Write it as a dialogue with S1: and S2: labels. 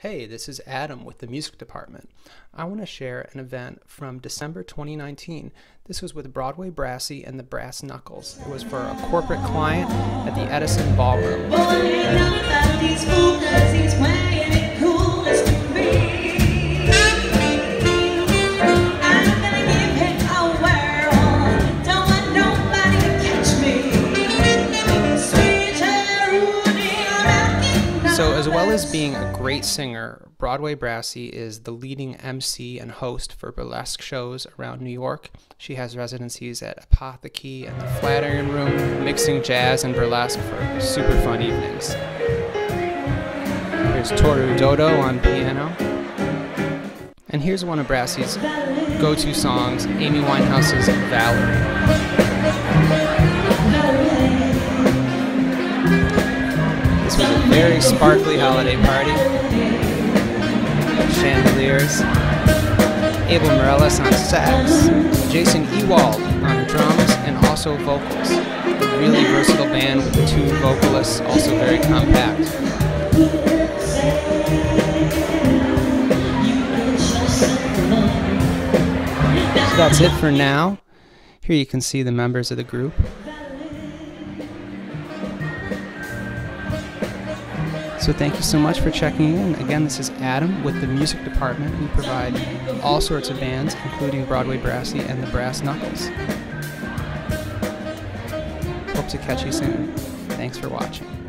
S1: Hey, this is Adam with the music department. I want to share an event from December 2019. This was with Broadway Brassy and the Brass Knuckles. It was for a corporate client at the Edison Ballroom. So, as well as being a great singer, Broadway Brassy is the leading MC and host for burlesque shows around New York. She has residencies at Apotheke and the Flatiron Room, mixing jazz and burlesque for super fun evenings. Here's Toru Dodo on piano. And here's one of Brassy's go to songs Amy Winehouse's Valerie. Very sparkly holiday party. Chandeliers. Abel Mireles on sax. Jason Ewald on drums and also vocals. Really versatile band with two vocalists, also very compact. So that's it for now. Here you can see the members of the group. So thank you so much for checking in. Again, this is Adam with the music department. We provide all sorts of bands, including Broadway Brassy and the Brass Knuckles. Hope to catch you soon. Thanks for watching.